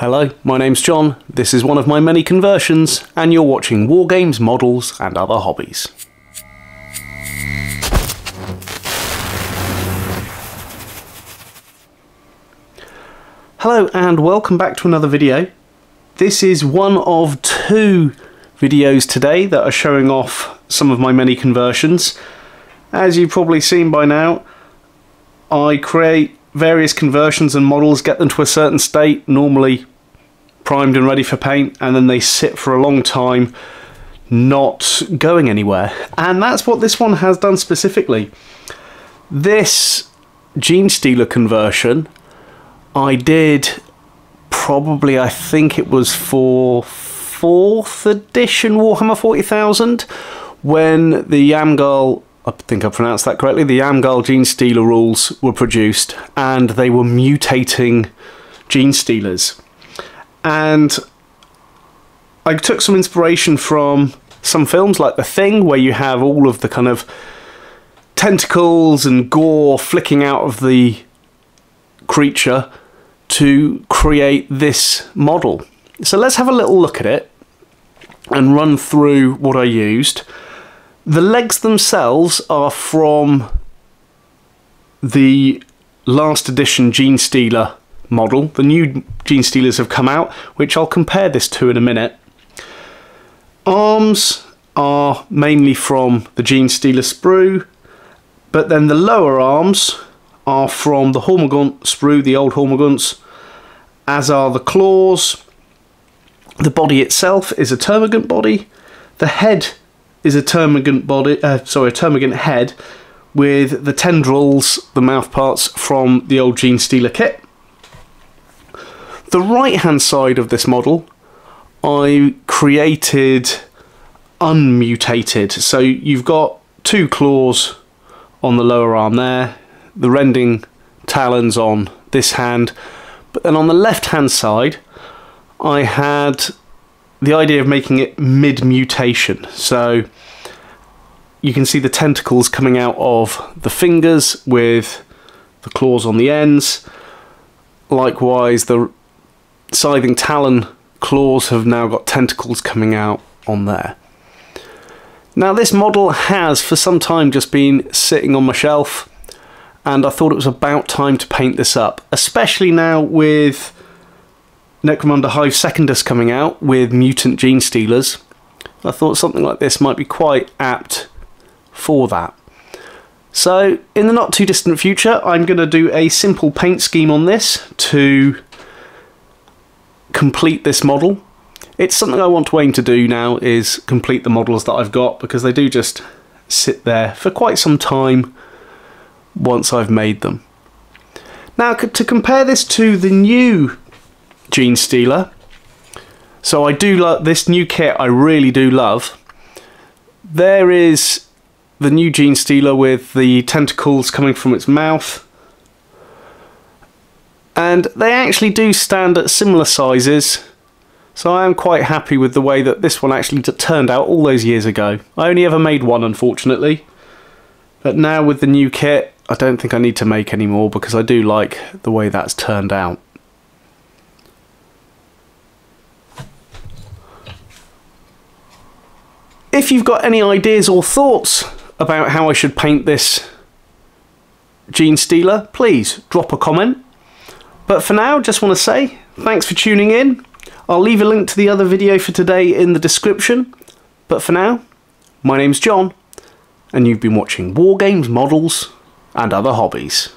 Hello, my name's John, this is one of my many conversions, and you're watching Wargames, Models and Other Hobbies. Hello and welcome back to another video. This is one of two videos today that are showing off some of my many conversions. As you've probably seen by now, I create various conversions and models, get them to a certain state, normally primed and ready for paint, and then they sit for a long time not going anywhere. And that's what this one has done specifically. This Genestealer conversion I did probably, I think it was for 4th edition Warhammer 40,000 when the Ymgarl I think I pronounced that correctly, the Ymgarl Genestealer rules were produced and they were mutating Genestealers. And I took some inspiration from some films like The Thing, where you have all of the kind of tentacles and gore flicking out of the creature to create this model. So let's have a little look at it and run through what I used. The legs themselves are from the last edition Genestealer model. The new Genestealers have come out, which I'll compare this to in a minute. Arms are mainly from the Genestealer sprue, but then the lower arms are from the Hormagaunt sprue, the old Hormagaunts, as are the claws. The body itself is a termagant body. The head is a termagant body, uh, sorry, a termagant head with the tendrils, the mouth parts from the old Genestealer kit. The right hand side of this model I created unmutated. So you've got two claws on the lower arm there, the rending talons on this hand, but then on the left hand side I had the idea of making it mid mutation. So you can see the tentacles coming out of the fingers with the claws on the ends. Likewise, the scything talon claws have now got tentacles coming out on there. Now this model has for some time just been sitting on my shelf and I thought it was about time to paint this up, especially now with Necromunda Hive Secundus coming out with Mutant Genestealers. I thought something like this might be quite apt for that. So in the not too distant future I'm going to do a simple paint scheme on this to complete this model. It's something I want aim to do now is complete the models that I've got because they do just sit there for quite some time once I've made them. Now to compare this to the new Genestealer, so I do love this new kit I really do love. There is the new Genestealer with the tentacles coming from its mouth and they actually do stand at similar sizes so I am quite happy with the way that this one actually turned out all those years ago. I only ever made one unfortunately but now with the new kit I don't think I need to make any more because I do like the way that's turned out. If you've got any ideas or thoughts about how I should paint this Genestealer, please drop a comment but for now, just want to say thanks for tuning in. I'll leave a link to the other video for today in the description. But for now, my name's John, and you've been watching War Games, Models, and Other Hobbies.